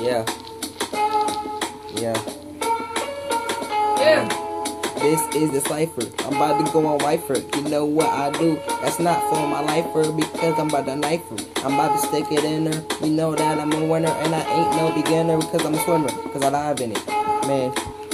Yeah. Yeah. Yeah. This is the cipher. I'm about to go on wifer. You know what I do? That's not for my lifer because I'm about to knife her. I'm about to stick it in her. You know that I'm a winner and I ain't no beginner because I'm a swimmer. Because I dive in it. Man,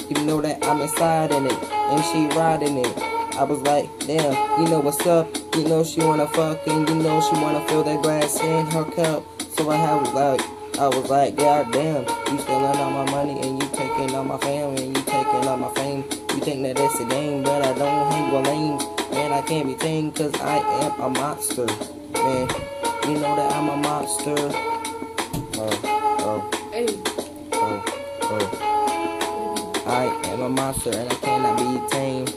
you know that I'm inside in it. And she riding it. I was like, damn, you know what's up? You know she wanna fuck and you know she wanna fill that glass in her cup. So I was like, I was like, God damn, you stealing all my money and you taking all my family and you taking all my fame. You think that it's a game, but I don't hang with lanes. Man, I can't be tamed cause I am a monster. Man, you know that I'm a monster. Oh, oh, Hey. oh, oh. I am a monster and I cannot be tamed.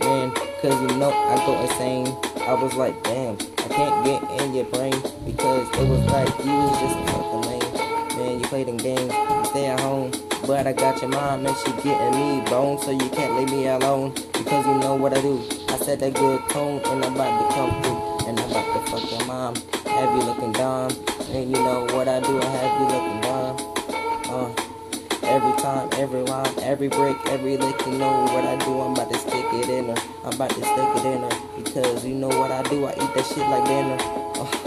Man, cause you know I go insane. I was like, damn, I can't get in your brain because it was like you was just But I got your mom and she getting me bone, so you can't leave me alone because you know what I do. I set that good tone and I'm about to come through and I'm about to fuck your mom. Have you looking dumb? And you know what I do, I have you looking dumb. Uh, Every time, every line, every break, every lick, you know what I do. I'm about to stick it in her. I'm about to stick it in her because you know what I do. I eat that shit like dinner. Uh,